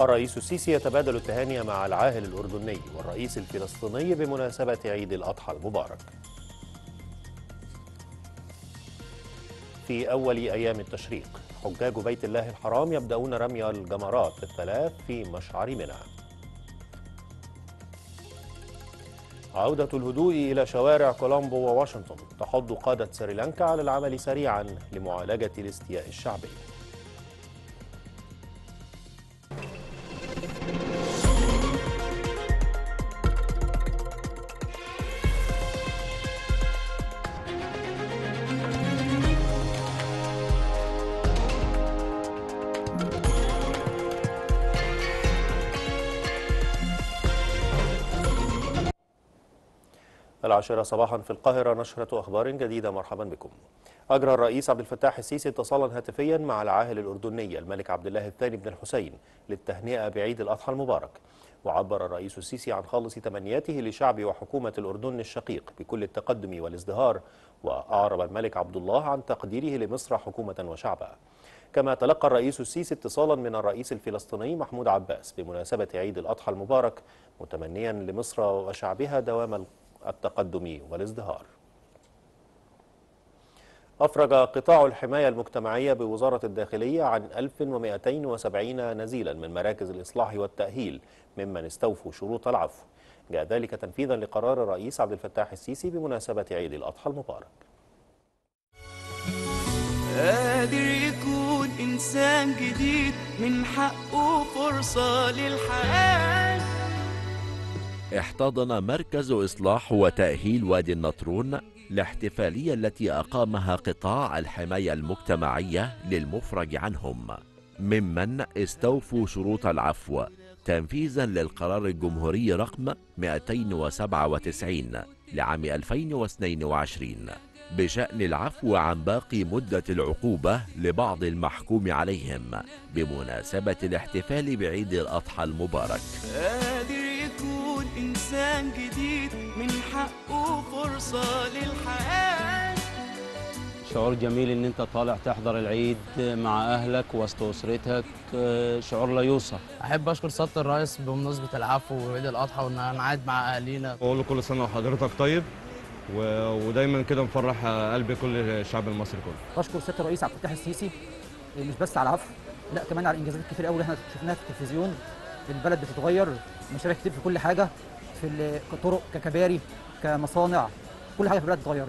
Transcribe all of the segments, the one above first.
الرئيس السيسي يتبادل التهاني مع العاهل الأردني والرئيس الفلسطيني بمناسبة عيد الأضحى المبارك. في أول أيام التشريق حجاج بيت الله الحرام يبدأون رمي الجمرات الثلاث في مشعر منى. عودة الهدوء إلى شوارع كولومبو وواشنطن تحض قادة سريلانكا على العمل سريعا لمعالجة الاستياء الشعبي. العاشرة صباحا في القاهرة نشرة أخبار جديدة. مرحبا بكم. أجرى الرئيس عبد الفتاح السيسي اتصالا هاتفيا مع العاهل الأردني الملك عبد الله الثاني بن الحسين للتهنئة بعيد الأضحى المبارك. وعبر الرئيس السيسي عن خالص تمنياته لشعب وحكومة الأردن الشقيق بكل التقدم والازدهار وأعرب الملك عبد الله عن تقديره لمصر حكومة وشعبا. كما تلقى الرئيس السيسي اتصالا من الرئيس الفلسطيني محمود عباس بمناسبة عيد الأضحى المبارك متمنيا لمصر وشعبها دوام التقدم والازدهار. أفرج قطاع الحماية المجتمعية بوزارة الداخلية عن 1270 نزيلا من مراكز الإصلاح والتأهيل ممن استوفوا شروط العفو. جاء ذلك تنفيذا لقرار الرئيس عبد الفتاح السيسي بمناسبة عيد الأضحى المبارك. قادر يكون إنسان جديد من حقه فرصة للحياة. احتضن مركز إصلاح وتأهيل وادي النطرون الاحتفالية التي أقامها قطاع الحماية المجتمعية للمفرج عنهم. ممن استوفوا شروط العفو. تنفيذا للقرار الجمهوري رقم 297 لعام 2022 بشأن العفو عن باقي مدة العقوبة لبعض المحكوم عليهم بمناسبة الاحتفال بعيد الأضحى المبارك. قادر يكون إنسان جديد من حقه فرصة للحياة. شعور جميل إن أنت طالع تحضر العيد مع أهلك وسط أسرتك شعور لا يوصف. أحب أشكر سيادة الرئيس بمناسبة العفو وعيد الأضحى وإن أنا قاعد مع اهالينا بقول له كل سنة وحضرتك طيب. ودايما كده مفرح قلب كل الشعب المصري كله. بشكر سياده الرئيس عبد الفتاح السيسي مش بس على العفو لا كمان على الانجازات الكتير قوي اللي إحنا شفناها في التلفزيون. البلد بتتغير مشاريع كتير في كل حاجة في الطرق ككباري كمصانع كل حاجة في البلد اتغيرت.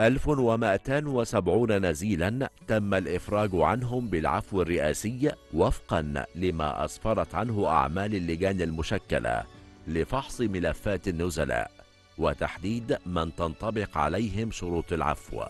1270 نزيلا تم الإفراج عنهم بالعفو الرئاسي وفقا لما أسفرت عنه أعمال اللجان المشكلة لفحص ملفات النزلاء. وتحديد من تنطبق عليهم شروط العفو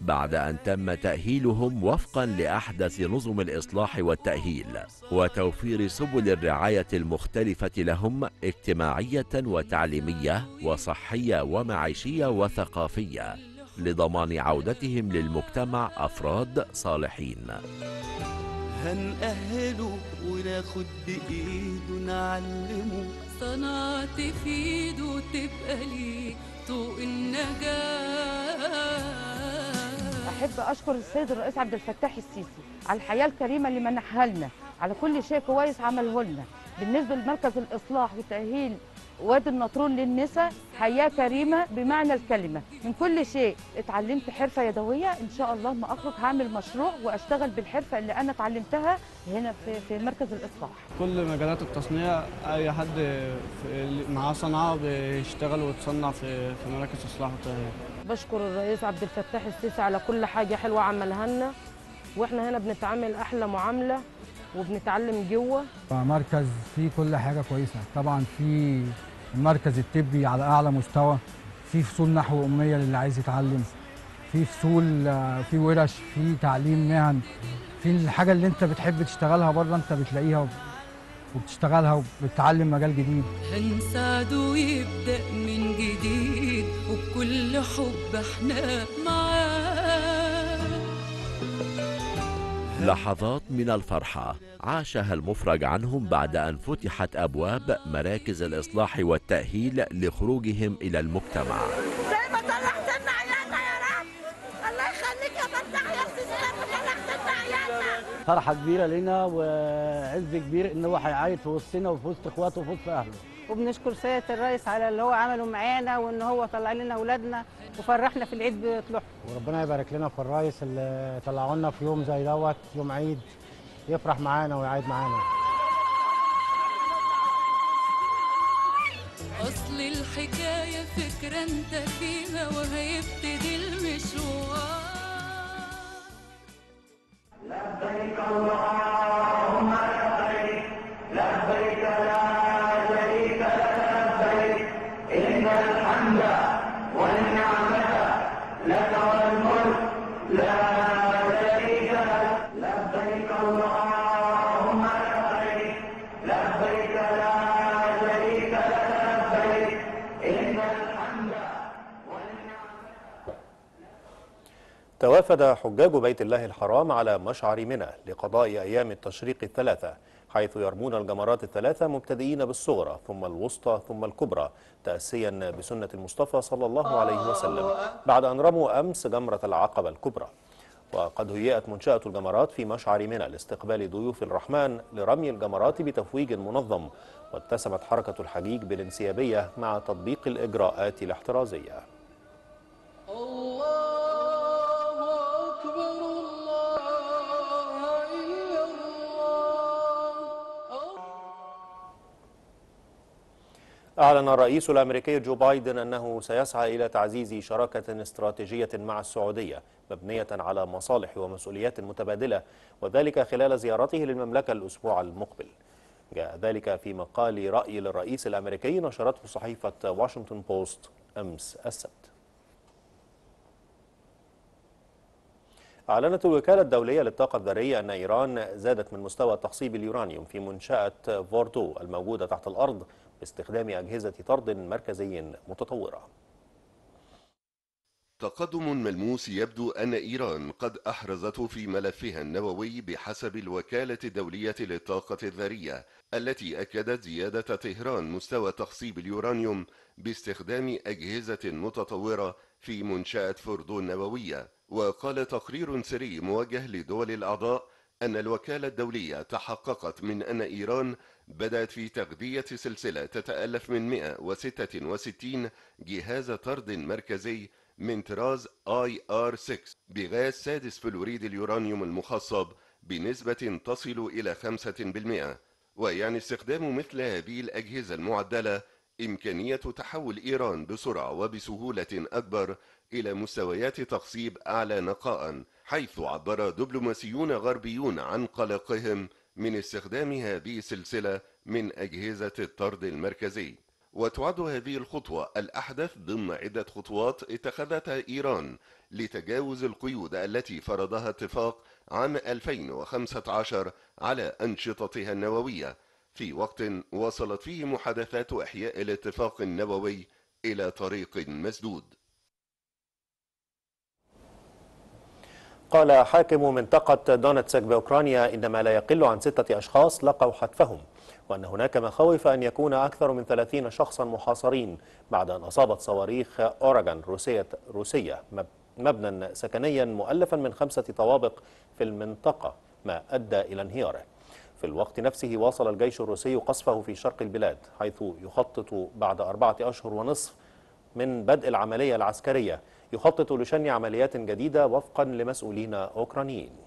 بعد أن تم تأهيلهم وفقا لأحدث نظم الإصلاح والتأهيل وتوفير سبل الرعاية المختلفة لهم اجتماعية وتعليمية وصحية ومعيشية وثقافية لضمان عودتهم للمجتمع أفراد صالحين. هنأهله وناخد بإيده نعلمه. صنعت في إيده تبقى ليه طوق النجاة. أحب أشكر السيد الرئيس عبد الفتاح السيسي على الحياة الكريمة اللي منحها لنا. على كل شيء كويس عمله لنا. بالنسبة لمركز الإصلاح وتأهيل وادي النطرون للنساء حياة كريمة بمعنى الكلمة. من كل شيء اتعلمت حرفة يدوية إن شاء الله ما أخرج هعمل مشروع وأشتغل بالحرفة اللي أنا اتعلمتها هنا في في مركز الإصلاح. كل مجالات التصنيع أي حد في- معاه صنعه بيشتغل ويتصنع في في مراكز إصلاح وتاهيل بشكر الرئيس عبد الفتاح السيسي على كل حاجة حلوة عملها لنا. وإحنا هنا بنتعامل أحلى معاملة وبنتعلم جوة. مركز فيه كل حاجة كويسة. طبعا في المركز الطبي على أعلى مستوى في فصول نحو أمية للي عايز يتعلم في فصول آه، في ورش في تعليم مهن في الحاجة اللي أنت بتحب تشتغلها بره أنت بتلاقيها وب- وبتشتغلها وبتتعلم مجال جديد. هنساعده يبدأ من جديد وبكل حب إحنا معاه. لحظات من الفرحة عاشها المفرج عنهم بعد أن فتحت أبواب مراكز الإصلاح والتأهيل لخروجهم إلى المجتمع. فرحة كبيرة لنا وعز كبير إن هو هيعيد في وسطنا وفي وسط إخواته وفي وسط أهله. وبنشكر سيادة الرئيس على اللي هو عمله معانا وإن هو طلع لنا أولادنا وفرحنا في العيد بطلوعهم. وربنا يبارك لنا في الرئيس اللي طلعوا لنا في يوم زي دوت يوم عيد يفرح معانا ويعيد معانا. أصل الحكاية فكرة أنت فيها وهيبتدي المشوار. حجاج بيت الله الحرام على مشعر منى لقضاء أيام التشريق الثلاثة حيث يرمون الجمرات الثلاثة مبتدئين بالصغرى ثم الوسطى ثم الكبرى تأسيا بسنة المصطفى صلى الله عليه وسلم بعد أن رموا أمس جمرة العقبة الكبرى. وقد هيئت منشأة الجمرات في مشعر منى لاستقبال ضيوف الرحمن لرمي الجمرات بتفويج منظم واتسمت حركة الحجيج بالانسيابية مع تطبيق الإجراءات الاحترازية. أعلن الرئيس الأمريكي جو بايدن أنه سيسعى إلى تعزيز شراكة استراتيجية مع السعودية مبنية على مصالح ومسؤوليات متبادلة وذلك خلال زيارته للمملكة الأسبوع المقبل. جاء ذلك في مقال رأي للرئيس الأمريكي نشرته صحيفة واشنطن بوست أمس السبت. أعلنت الوكالة الدولية للطاقة الذرية أن إيران زادت من مستوى تخصيب اليورانيوم في منشأة فوردو الموجودة تحت الأرض باستخدام أجهزة طرد مركزي متطورة. تقدم ملموس يبدو أن إيران قد أحرزته في ملفها النووي بحسب الوكالة الدولية للطاقة الذرية التي أكدت زيادة طهران مستوى تخصيب اليورانيوم باستخدام أجهزة متطورة في منشأة فوردو النووية. وقال تقرير سري موجه لدول الأعضاء أن الوكالة الدولية تحققت من أن إيران بدأت في تغذية سلسلة تتألف من 166 جهاز طرد مركزي من طراز IR6 بغاز سادس فلوريد اليورانيوم المخصب بنسبة تصل إلى 5% ويعني استخدام مثل هذه الأجهزة المعدلة إمكانية تحول إيران بسرعة وبسهولة أكبر إلى مستويات تخصيب أعلى نقاء. حيث عبر دبلوماسيون غربيون عن قلقهم من استخدام هذه السلسلة من أجهزة الطرد المركزي. وتعد هذه الخطوة الأحدث ضمن عدة خطوات اتخذتها إيران لتجاوز القيود التي فرضها اتفاق عام 2015 على أنشطتها النووية. في وقت وصلت فيه محادثات إحياء الاتفاق النووي إلى طريق مسدود. قال حاكم منطقة دونتسك بأوكرانيا إن ما لا يقل عن ستة أشخاص لقوا حتفهم وأن هناك مخاوف أن يكون أكثر من 30 شخصا محاصرين بعد أن أصابت صواريخ أوراغان روسية, روسية مبنى سكنيا مؤلفا من خمسة طوابق في المنطقة ما أدى إلى انهياره. في الوقت نفسه واصل الجيش الروسي قصفه في شرق البلاد حيث يخطط بعد أربعة أشهر ونصف من بدء العملية العسكرية يخطط لشن عمليات جديدة وفقا لمسؤولين أوكرانيين.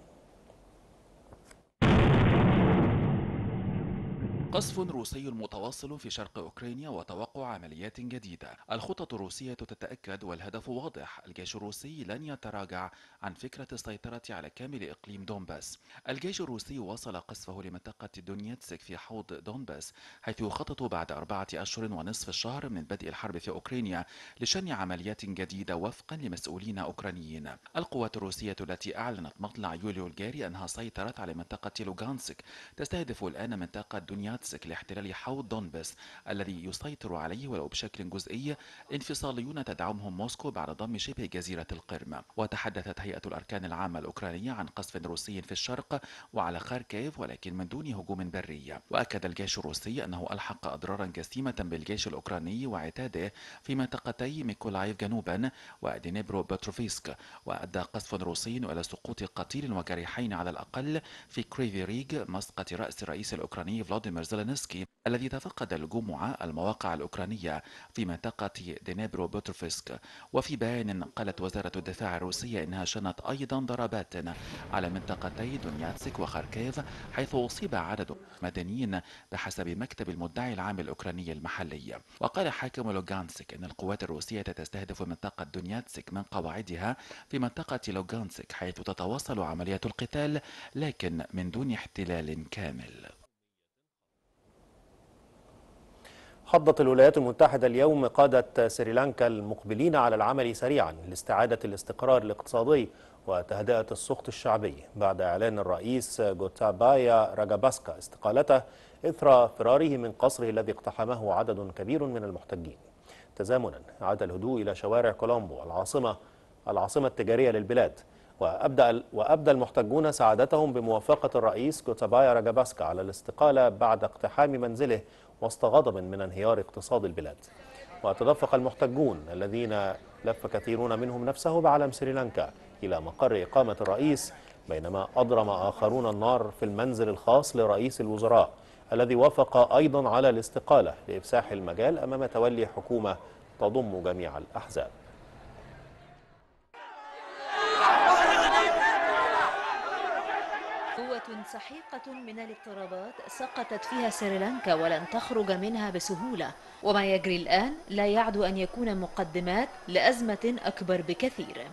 قصف روسي متواصل في شرق أوكرانيا وتوقع عمليات جديدة. الخطط الروسية تتأكد والهدف واضح. الجيش الروسي لن يتراجع عن فكرة السيطرة على كامل إقليم دونباس. الجيش الروسي واصل قصفه لمنطقة دونيتسك في حوض دونباس حيث يخطط بعد أربعة أشهر ونصف الشهر من بدء الحرب في أوكرانيا لشن عمليات جديدة وفقا لمسؤولين أوكرانيين. القوات الروسية التي أعلنت مطلع يوليو الجاري أنها سيطرت على منطقة لوغانسك. تستهدف الآن منطقة دونيتسك دونياتسك لاحتلال حوض دونباس الذي يسيطر عليه ولو بشكل جزئي انفصاليون تدعمهم موسكو بعد ضم شبه جزيرة القرم. وتحدثت هيئة الأركان العامة الأوكرانية عن قصف روسي في الشرق وعلى خاركيف ولكن من دون هجوم بري. وأكد الجيش الروسي أنه ألحق أضرارا جسيمة بالجيش الأوكراني وعتاده في منطقتي ميكولايف جنوبا ودينيبرو بتروفيسك وأدى قصف روسي إلى سقوط قتيل وجريحين على الأقل في كريفي ريج مسقط رأس الرئيس الأوكراني فلاديمير زيلينسكي الذي تفقد الجمعة المواقع الأوكرانية في منطقة دينيبرو بتروفيسك وفي بيان قالت وزارة الدفاع الروسية إنها شنت أيضا ضربات على منطقتي دونياتسك وخاركيف حيث أصيب عدد مدنيين بحسب مكتب المدعي العام الأوكراني المحلي. وقال حاكم لوغانسك أن القوات الروسية تستهدف منطقة دونياتسك من قواعدها في منطقة لوغانسك حيث تتواصل عملية القتال لكن من دون احتلال كامل. حضت الولايات المتحدة اليوم قادة سريلانكا المقبلين على العمل سريعا لاستعادة الاستقرار الاقتصادي وتهدئة السخط الشعبي. بعد إعلان الرئيس جوتابايا راجاباسكا استقالته إثر فراره من قصره الذي اقتحمه عدد كبير من المحتجين. تزامنا عاد الهدوء إلى شوارع كولومبو العاصمة العاصمة التجارية للبلاد. وأبدأ, وأبدى المحتجون سعادتهم بموافقة الرئيس جوتابايا راجاباسكا على الاستقالة بعد اقتحام منزله وسط غضب من انهيار اقتصاد البلاد. وتدفق المحتجون الذين لف كثيرون منهم نفسه بعلم سريلانكا إلى مقر إقامة الرئيس بينما أضرم آخرون النار في المنزل الخاص لرئيس الوزراء الذي وافق أيضا على الاستقالة لإفساح المجال أمام تولي حكومة تضم جميع الأحزاب. سحيقة من الاضطرابات سقطت فيها سريلانكا ولن تخرج منها بسهولة. وما يجري الآن لا يعدو أن يكون مقدمات لأزمة أكبر بكثير.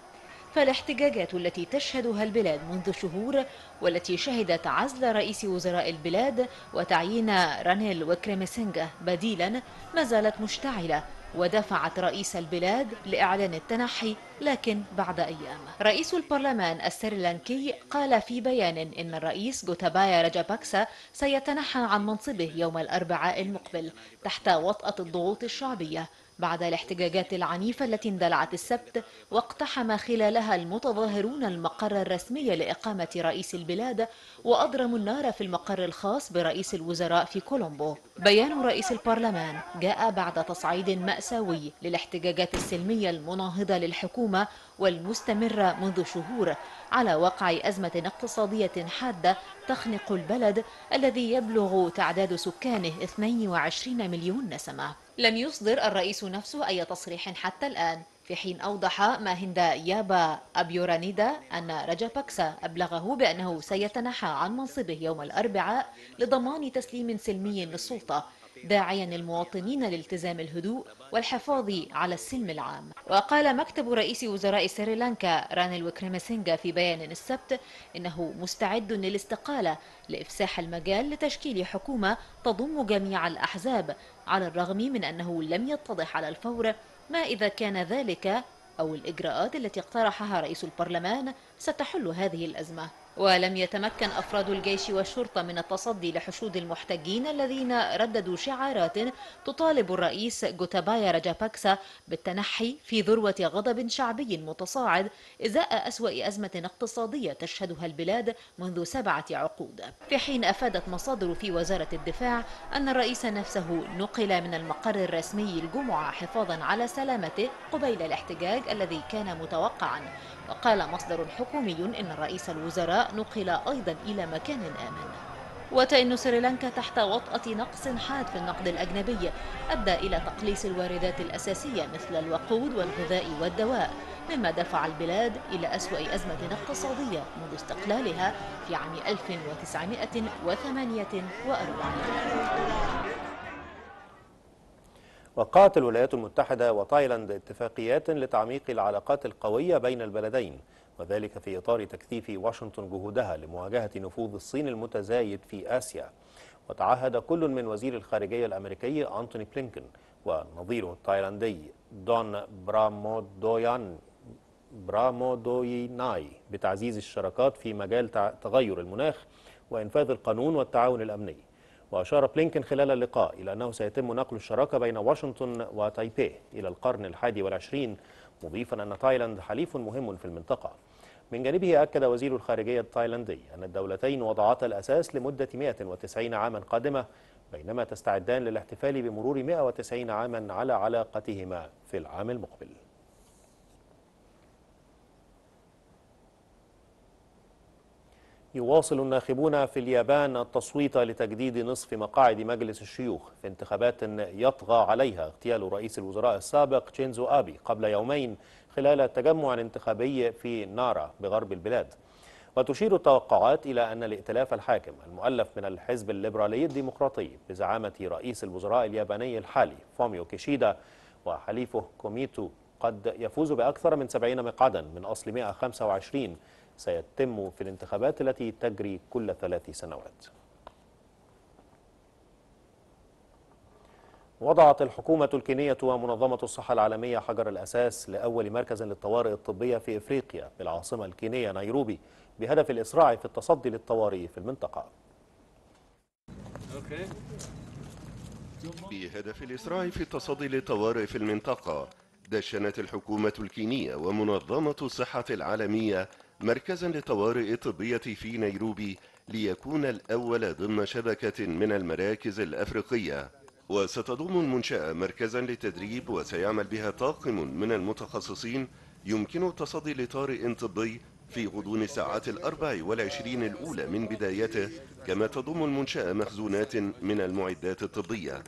فالاحتجاجات التي تشهدها البلاد منذ شهور والتي شهدت عزل رئيس وزراء البلاد وتعيين رانيل وكريمسينجا بديلا ما زالت مشتعلة. ودفعت رئيس البلاد لإعلان التنحي لكن بعد أيام. رئيس البرلمان السريلانكي قال في بيان إن الرئيس جوتابايا راجاباكسا سيتنحى عن منصبه يوم الأربعاء المقبل تحت وطأة الضغوط الشعبية. بعد الاحتجاجات العنيفة التي اندلعت السبت واقتحم خلالها المتظاهرون المقر الرسمي لإقامة رئيس البلاد وأضرموا النار في المقر الخاص برئيس الوزراء في كولومبو. بيان رئيس البرلمان جاء بعد تصعيد مأساوي للاحتجاجات السلمية المناهضة للحكومة والمستمرة منذ شهور على وقع أزمة اقتصادية حادة تخنق البلد الذي يبلغ تعداد سكانه 22 مليون نسمة. لم يصدر الرئيس نفسه أي تصريح حتى الآن في حين أوضح ماهندا يابا أبيورانيدا أن راجاباكسا أبلغه بأنه سيتنحى عن منصبه يوم الأربعاء لضمان تسليم سلمي للسلطة. داعيا المواطنين لالتزام الهدوء والحفاظ على السلم العام. وقال مكتب رئيس وزراء سريلانكا رانيل وكريمسينجا في بيان السبت إنه مستعد للاستقالة لإفساح المجال لتشكيل حكومة تضم جميع الأحزاب على الرغم من أنه لم يتضح على الفور ما إذا كان ذلك أو الإجراءات التي اقترحها رئيس البرلمان ستحل هذه الأزمة. ولم يتمكن أفراد الجيش والشرطة من التصدي لحشود المحتجين الذين رددوا شعارات تطالب الرئيس جوتابايا راجاباكسا بالتنحي في ذروة غضب شعبي متصاعد إزاء أسوأ أزمة اقتصادية تشهدها البلاد منذ سبعة عقود. في حين أفادت مصادر في وزارة الدفاع أن الرئيس نفسه نقل من المقر الرسمي الجمعة حفاظا على سلامته قبيل الاحتجاج الذي كان متوقعا. وقال مصدر حكومي إن رئيس الوزراء نقل أيضا إلى مكان آمن. وتئن سريلانكا تحت وطأة نقص حاد في النقد الأجنبي أدى إلى تقليص الواردات الأساسية مثل الوقود والغذاء والدواء مما دفع البلاد إلى أسوأ أزمة اقتصادية منذ استقلالها في عام 1948 وقعت الولايات المتحدة وتايلاند اتفاقيات لتعميق العلاقات القوية بين البلدين وذلك في إطار تكثيف واشنطن جهودها لمواجهة نفوذ الصين المتزايد في آسيا. وتعهد كل من وزير الخارجية الأمريكي أنتوني بلينكن ونظيره التايلاندي دون برامودويان برامودويناي بتعزيز الشراكات في مجال تغير المناخ وإنفاذ القانون والتعاون الأمني. وأشار بلينكن خلال اللقاء إلى أنه سيتم نقل الشراكة بين واشنطن وتايبي إلى القرن الحادي والعشرين مضيفا أن تايلاند حليف مهم في المنطقة. من جانبه أكد وزير الخارجية التايلاندي أن الدولتين وضعتا الأساس لمدة 190 عاما قادمة بينما تستعدان للاحتفال بمرور 190 عاما على علاقتهما في العام المقبل. يواصل الناخبون في اليابان التصويت لتجديد نصف مقاعد مجلس الشيوخ في انتخابات يطغى عليها. اغتيال رئيس الوزراء السابق شينزو آبي قبل يومين خلال تجمع انتخابي في نارا بغرب البلاد. وتشير التوقعات إلى أن الائتلاف الحاكم المؤلف من الحزب الليبرالي الديمقراطي بزعامة رئيس الوزراء الياباني الحالي فوميو كيشيدا وحليفه كوميتو قد يفوز بأكثر من 70 مقعدا من أصل 125 سيتم في الانتخابات التي تجري كل ثلاث سنوات. وضعت الحكومة الكينية ومنظمة الصحة العالمية حجر الأساس لأول مركز للطوارئ الطبية في إفريقيا بالعاصمة الكينية نيروبي بهدف الإسراع في التصدي للطوارئ في المنطقة. بهدف الإسراع في التصدي للطوارئ في المنطقة دشنت الحكومة الكينية ومنظمة الصحة العالمية مركزا للطوارئ الطبية في نيروبي ليكون الأول ضمن شبكة من المراكز الأفريقية. وستضم المنشأة مركزا للتدريب وسيعمل بها طاقم من المتخصصين يمكن التصدي لطارئ طبي في غضون الساعات الأربع والعشرين الأولى من بدايته كما تضم المنشأة مخزونات من المعدات الطبية.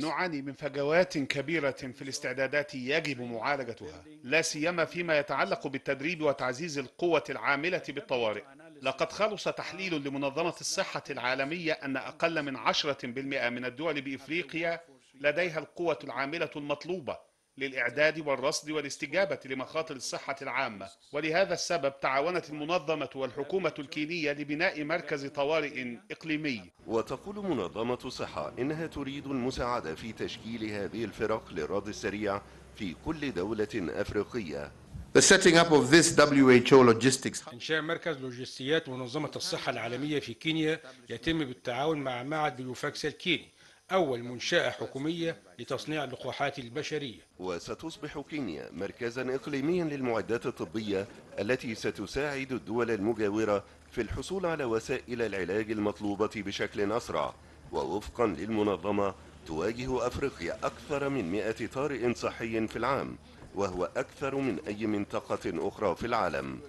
نعاني من فجوات كبيرة في الاستعدادات يجب معالجتها لا سيما فيما يتعلق بالتدريب وتعزيز القوة العاملة بالطوارئ. لقد خلص تحليل لمنظمة الصحة العالمية أن أقل من 10% من الدول بإفريقيا لديها القوة العاملة المطلوبة. للإعداد والرصد والاستجابة لمخاطر الصحة العامة. ولهذا السبب تعاونت المنظمة والحكومة الكينية لبناء مركز طوارئ إقليمي. وتقول منظمة الصحة إنها تريد المساعدة في تشكيل هذه الفرق للرد السريع في كل دولة أفريقية. The setting up of this WHO logistics إنشاء مركز لوجستيات منظمة الصحة العالمية في كينيا يتم بالتعاون مع معهد بيوفاكس الكيني. أول منشأة حكومية لتصنيع اللقاحات البشرية. وستصبح كينيا مركزا إقليميا للمعدات الطبية التي ستساعد الدول المجاورة في الحصول على وسائل العلاج المطلوبة بشكل أسرع ووفقا للمنظمة تواجه أفريقيا أكثر من 100 طارئ صحي في العام وهو أكثر من أي منطقة أخرى في العالم.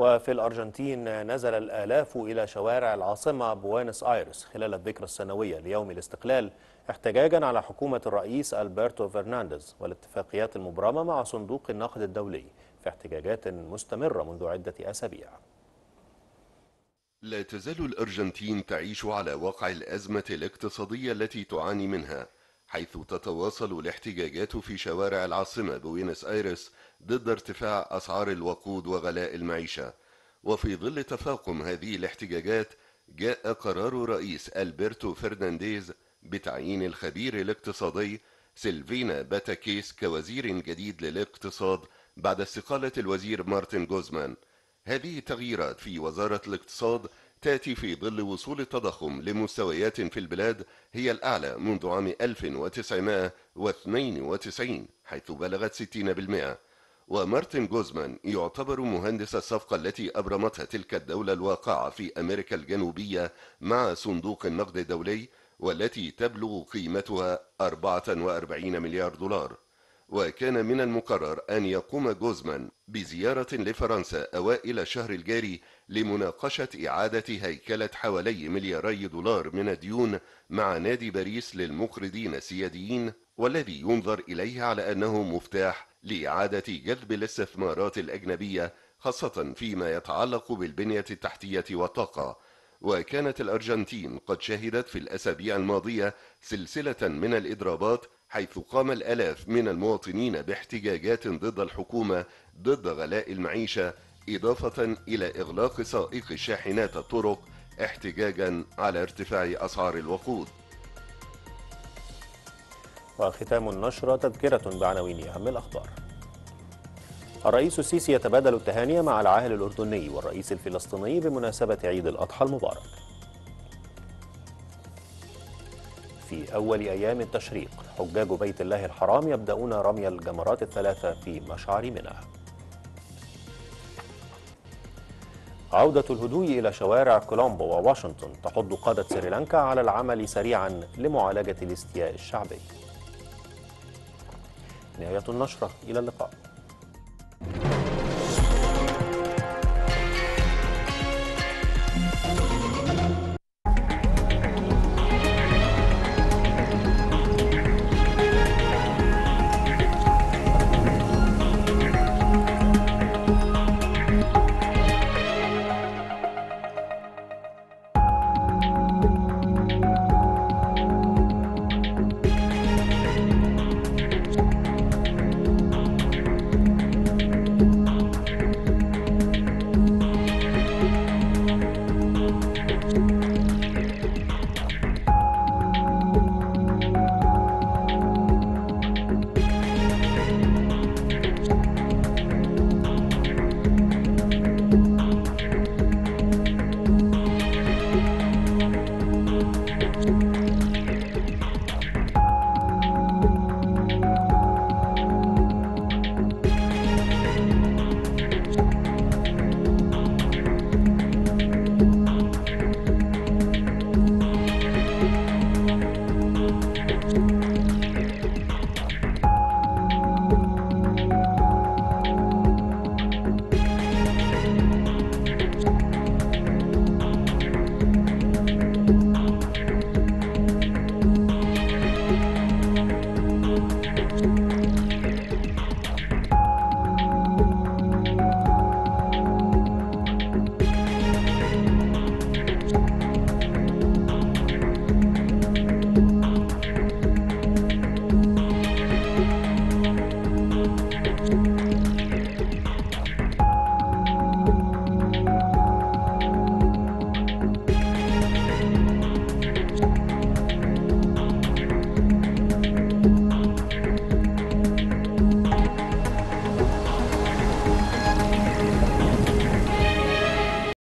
وفي الأرجنتين نزل الآلاف إلى شوارع العاصمة بوينس آيرس خلال الذكرى السنوية ليوم الاستقلال احتجاجا على حكومة الرئيس ألبرتو فرنانديز والاتفاقيات المبرمة مع صندوق النقد الدولي في احتجاجات مستمرة منذ عدة أسابيع. لا تزال الأرجنتين تعيش على وقع الأزمة الاقتصادية التي تعاني منها. حيث تتواصل الاحتجاجات في شوارع العاصمة بوينس آيرس ضد ارتفاع أسعار الوقود وغلاء المعيشة. وفي ظل تفاقم هذه الاحتجاجات جاء قرار رئيس ألبرتو فرنانديز بتعيين الخبير الاقتصادي سيلفينا باتاكيس كوزير جديد للاقتصاد بعد استقالة الوزير مارتن جوزمان هذه التغييرات في وزارة الاقتصاد تأتي في ظل وصول التضخم لمستويات في البلاد هي الأعلى منذ عام 1992 حيث بلغت 60% ومارتن جوزمان يعتبر مهندس الصفقة التي أبرمتها تلك الدولة الواقعة في أمريكا الجنوبية مع صندوق النقد الدولي والتي تبلغ قيمتها 44 مليار دولار. وكان من المقرر أن يقوم جوزمان بزيارة لفرنسا أوائل الشهر الجاري لمناقشة إعادة هيكلة حوالي ملياري دولار من الديون مع نادي باريس للمقرضين السياديين والذي ينظر إليه على أنه مفتاح لإعادة جذب الاستثمارات الأجنبية خاصة فيما يتعلق بالبنية التحتية والطاقة. وكانت الأرجنتين قد شهدت في الأسابيع الماضية سلسلة من الإضرابات حيث قام الآلاف من المواطنين باحتجاجات ضد الحكومة ضد غلاء المعيشة إضافة إلى إغلاق سائق الشاحنات الطرق احتجاجا على ارتفاع أسعار الوقود. وختام النشرة تذكرة بعناوين أهم الأخبار. الرئيس السيسي يتبادل التهاني مع العاهل الأردني والرئيس الفلسطيني بمناسبة عيد الأضحى المبارك. أول أيام التشريق. حجاج بيت الله الحرام يبدأون رمي الجمرات الثلاثة في مشعر منى. عودة الهدوء إلى شوارع كولومبو وواشنطن تحض قادة سريلانكا على العمل سريعا لمعالجة الاستياء الشعبي. نهاية النشرة إلى اللقاء.